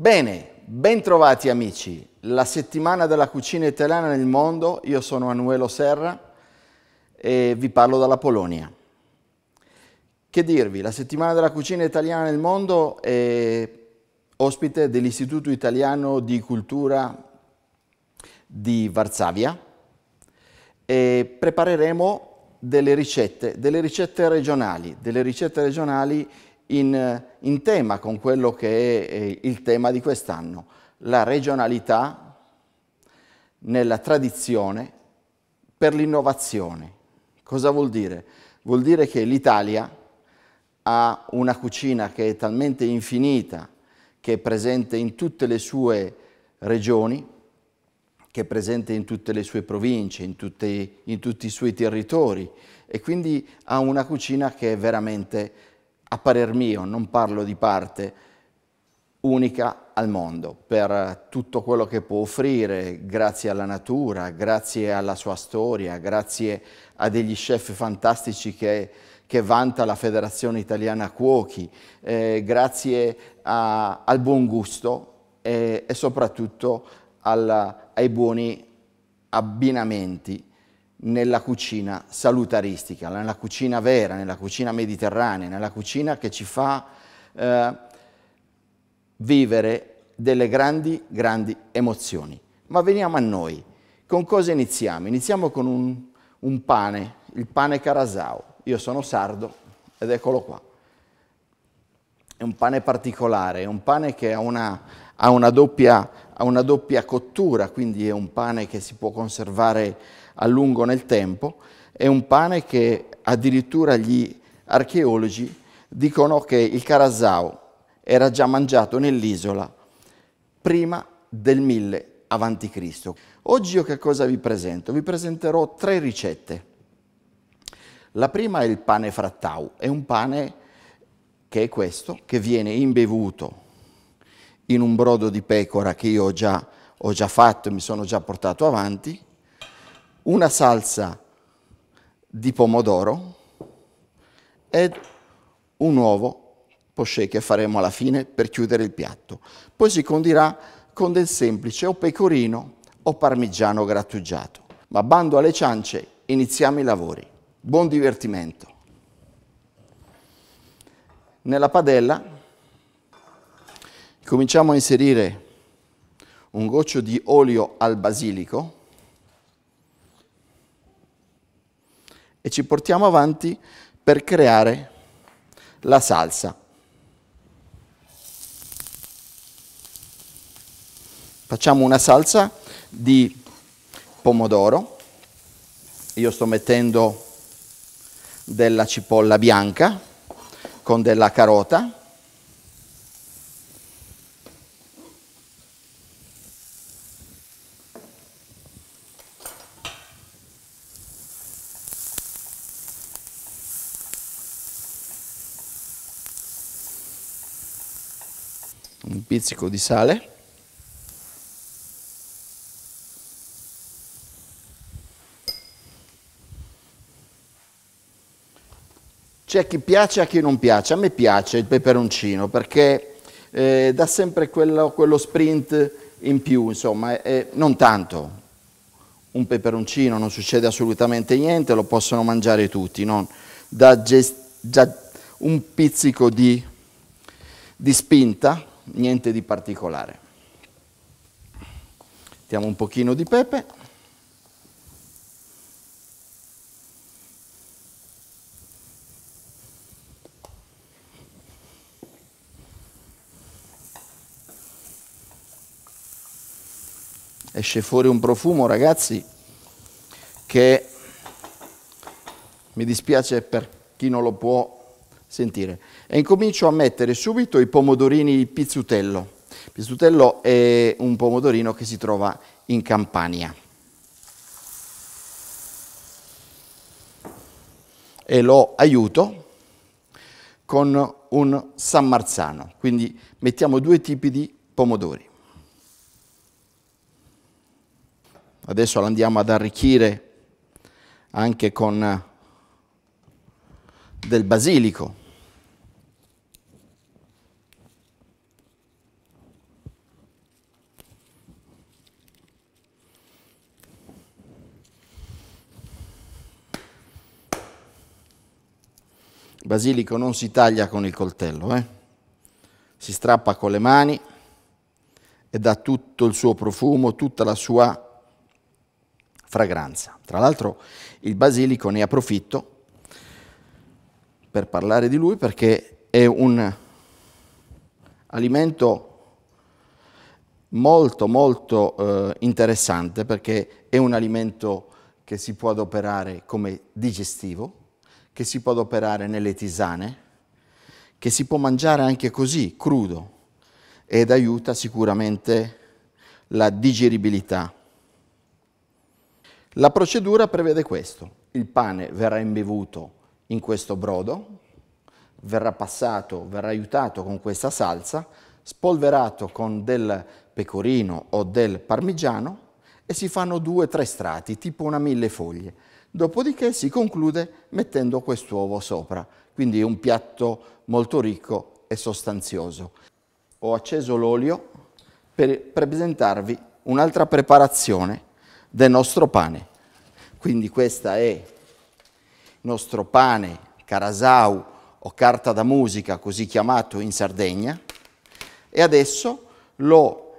Bene, bentrovati amici. La settimana della cucina italiana nel mondo, io sono Anuelo Serra e vi parlo dalla Polonia. Che dirvi, la settimana della cucina italiana nel mondo è ospite dell'Istituto Italiano di Cultura di Varsavia e prepareremo delle ricette, delle ricette regionali, delle ricette regionali in, in tema con quello che è il tema di quest'anno, la regionalità nella tradizione per l'innovazione. Cosa vuol dire? Vuol dire che l'Italia ha una cucina che è talmente infinita, che è presente in tutte le sue regioni, che è presente in tutte le sue province, in, tutte, in tutti i suoi territori e quindi ha una cucina che è veramente a parer mio, non parlo di parte, unica al mondo per tutto quello che può offrire grazie alla natura, grazie alla sua storia, grazie a degli chef fantastici che, che vanta la Federazione Italiana Cuochi, eh, grazie a, al buon gusto e, e soprattutto alla, ai buoni abbinamenti nella cucina salutaristica, nella cucina vera, nella cucina mediterranea, nella cucina che ci fa eh, vivere delle grandi, grandi emozioni. Ma veniamo a noi. Con cosa iniziamo? Iniziamo con un, un pane, il pane carasau. Io sono sardo ed eccolo qua. È un pane particolare, è un pane che ha una, ha una, doppia, ha una doppia cottura, quindi è un pane che si può conservare a lungo nel tempo, è un pane che addirittura gli archeologi dicono che il carasau era già mangiato nell'isola prima del 1000 a.C. Oggi io che cosa vi presento? Vi presenterò tre ricette. La prima è il pane frattau, è un pane che è questo, che viene imbevuto in un brodo di pecora che io già, ho già fatto e mi sono già portato avanti, una salsa di pomodoro ed un uovo poché che faremo alla fine per chiudere il piatto. Poi si condirà con del semplice o pecorino o parmigiano grattugiato. Ma bando alle ciance, iniziamo i lavori. Buon divertimento. Nella padella cominciamo a inserire un goccio di olio al basilico e ci portiamo avanti per creare la salsa. Facciamo una salsa di pomodoro, io sto mettendo della cipolla bianca con della carota, un pizzico di sale. C'è chi piace e a chi non piace. A me piace il peperoncino perché eh, dà sempre quello, quello, sprint in più, insomma, eh, non tanto. Un peperoncino non succede assolutamente niente, lo possono mangiare tutti, non? dà già un pizzico di, di spinta niente di particolare. Mettiamo un pochino di pepe. Esce fuori un profumo, ragazzi, che mi dispiace per chi non lo può sentire. E incomincio a mettere subito i pomodorini pizzutello. Il pizzutello è un pomodorino che si trova in Campania. E lo aiuto con un San Marzano. Quindi mettiamo due tipi di pomodori. Adesso lo andiamo ad arricchire anche con del basilico. Basilico non si taglia con il coltello, eh? si strappa con le mani e dà tutto il suo profumo, tutta la sua fragranza. Tra l'altro il basilico ne approfitto per parlare di lui perché è un alimento molto molto eh, interessante perché è un alimento che si può adoperare come digestivo, che si può adoperare nelle tisane, che si può mangiare anche così, crudo, ed aiuta sicuramente la digeribilità. La procedura prevede questo. Il pane verrà imbevuto in questo brodo, verrà passato, verrà aiutato con questa salsa, spolverato con del pecorino o del parmigiano e si fanno due o tre strati, tipo una mille foglie. Dopodiché si conclude mettendo quest'uovo sopra, quindi un piatto molto ricco e sostanzioso. Ho acceso l'olio per presentarvi un'altra preparazione del nostro pane. Quindi questa è il nostro pane carasau o carta da musica, così chiamato in Sardegna, e adesso lo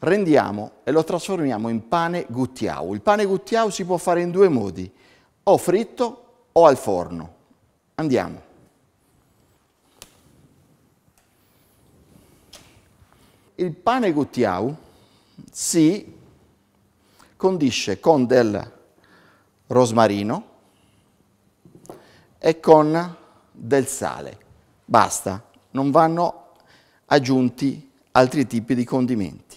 rendiamo e lo trasformiamo in pane guttiau. Il pane guttiau si può fare in due modi, o fritto o al forno. Andiamo. Il pane guttiau si condisce con del rosmarino e con del sale. Basta, non vanno aggiunti altri tipi di condimenti.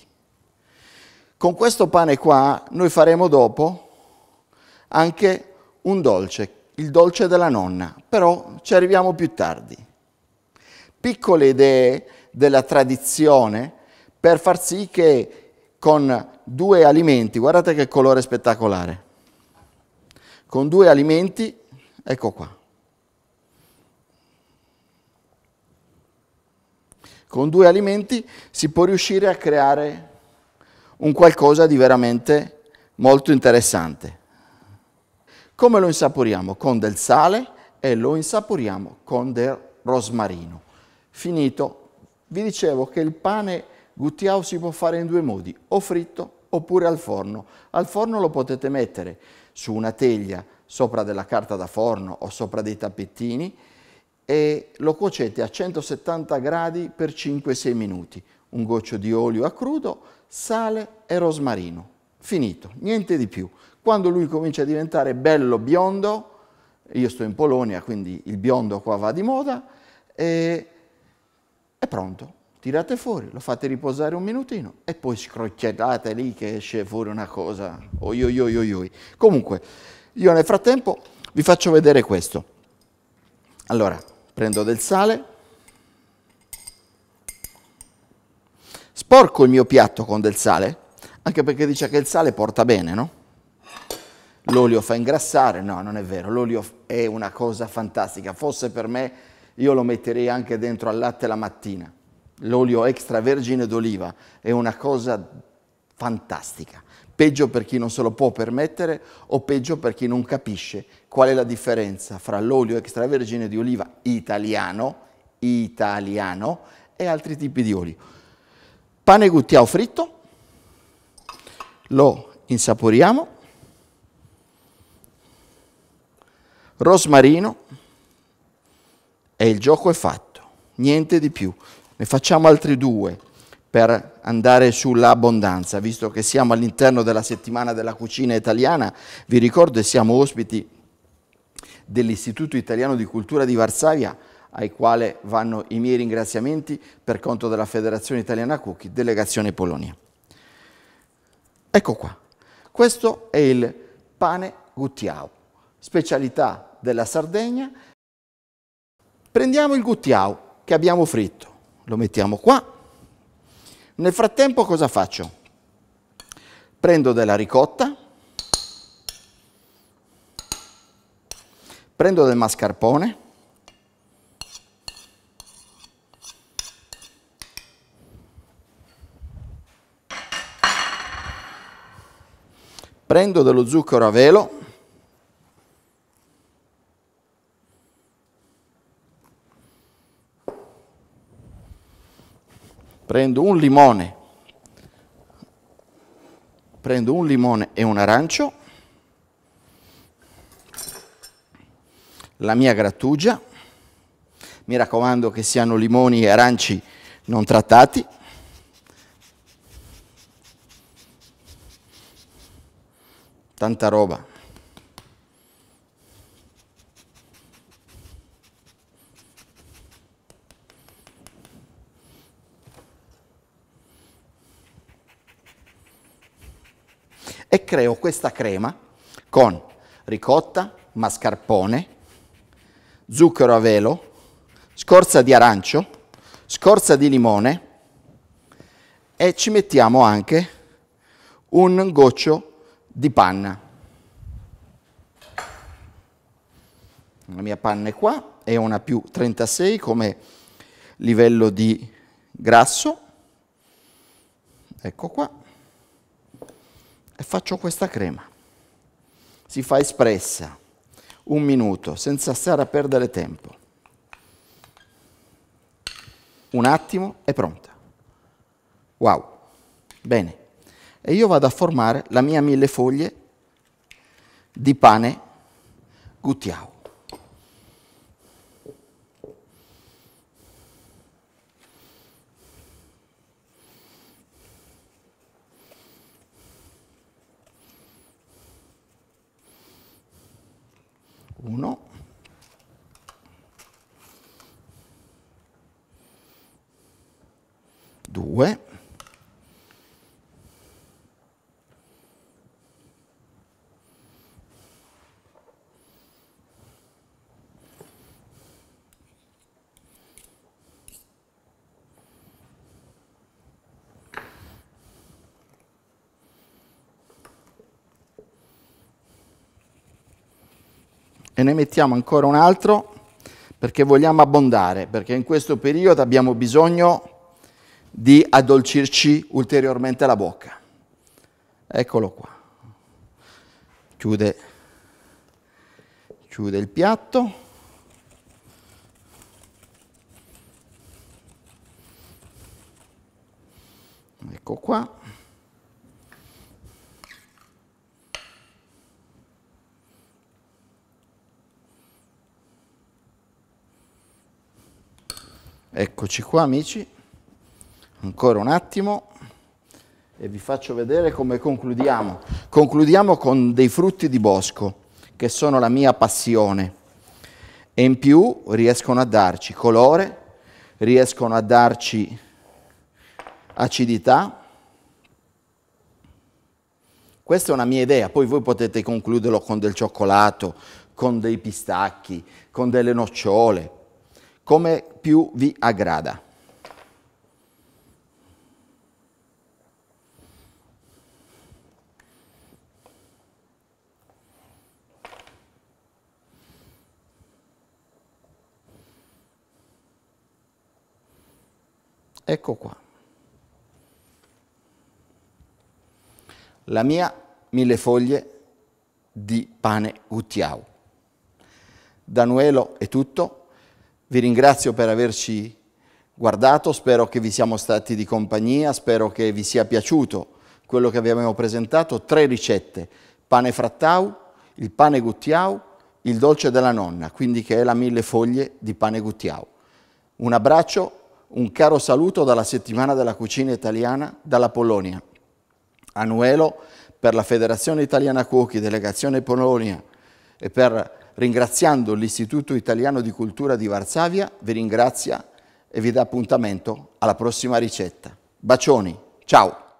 Con questo pane qua noi faremo dopo anche un dolce, il dolce della nonna, però ci arriviamo più tardi. Piccole idee della tradizione per far sì che con due alimenti, guardate che colore spettacolare, con due alimenti, ecco qua, con due alimenti si può riuscire a creare un qualcosa di veramente molto interessante. Come lo insaporiamo? Con del sale e lo insaporiamo con del rosmarino. Finito. Vi dicevo che il pane guttiao si può fare in due modi, o fritto oppure al forno. Al forno lo potete mettere su una teglia sopra della carta da forno o sopra dei tappettini e lo cuocete a 170 gradi per 5-6 minuti. Un goccio di olio a crudo, sale e rosmarino. Finito, niente di più. Quando lui comincia a diventare bello biondo, io sto in Polonia, quindi il biondo qua va di moda, e è pronto. Tirate fuori, lo fate riposare un minutino e poi scrocchiate lì che esce fuori una cosa. Oi, oi, oi, oi. Comunque, io nel frattempo vi faccio vedere questo. Allora, prendo del sale, sporco il mio piatto con del sale, anche perché dice che il sale porta bene, no? L'olio fa ingrassare, no, non è vero, l'olio è una cosa fantastica, fosse per me io lo metterei anche dentro al latte la mattina. L'olio extravergine d'oliva è una cosa fantastica, peggio per chi non se lo può permettere o peggio per chi non capisce qual è la differenza fra l'olio extravergine di oliva italiano, italiano e altri tipi di olio. Pane guttiao fritto, lo insaporiamo, rosmarino e il gioco è fatto, niente di più. Ne facciamo altri due per andare sull'abbondanza, visto che siamo all'interno della settimana della cucina italiana, vi ricordo che siamo ospiti dell'Istituto Italiano di Cultura di Varsavia, ai quali vanno i miei ringraziamenti per conto della Federazione Italiana Cookie, delegazione Polonia. Ecco qua, questo è il pane guttiao, specialità della Sardegna. Prendiamo il guttiao che abbiamo fritto, lo mettiamo qua. Nel frattempo cosa faccio? Prendo della ricotta, prendo del mascarpone, prendo dello zucchero a velo, prendo un limone, prendo un limone e un arancio, la mia grattugia, mi raccomando che siano limoni e aranci non trattati, tanta roba. E creo questa crema con ricotta, mascarpone, zucchero a velo, scorza di arancio, scorza di limone e ci mettiamo anche un goccio di panna. La mia panna è qua, è una più 36 come livello di grasso. Ecco qua. E faccio questa crema. Si fa espressa un minuto senza stare a perdere tempo. Un attimo è pronta. Wow. Bene e io vado a formare la mia mille foglie di pane guttiao. Uno, due, e ne mettiamo ancora un altro perché vogliamo abbondare, perché in questo periodo abbiamo bisogno di addolcirci ulteriormente la bocca. Eccolo qua. Chiude, chiude il piatto. Ecco qua. Eccoci qua amici, ancora un attimo. E vi faccio vedere come concludiamo. Concludiamo con dei frutti di bosco che sono la mia passione. E in più riescono a darci colore, riescono a darci acidità. Questa è una mia idea, poi voi potete concluderlo con del cioccolato, con dei pistacchi, con delle nocciole, come più vi aggrada. Ecco qua. La mia mille foglie di pane Guttiau. Danuelo è tutto. Vi ringrazio per averci guardato, spero che vi siamo stati di compagnia, spero che vi sia piaciuto quello che abbiamo presentato, tre ricette, pane frattau, il pane guttiau, il dolce della nonna, quindi che è la mille foglie di pane guttiau. Un abbraccio, un caro saluto dalla settimana della cucina italiana dalla Polonia. Anuelo per la Federazione Italiana Cuochi, Delegazione Polonia e per ringraziando l'Istituto Italiano di Cultura di Varsavia, vi ringrazia e vi dà appuntamento alla prossima ricetta. Bacioni, ciao!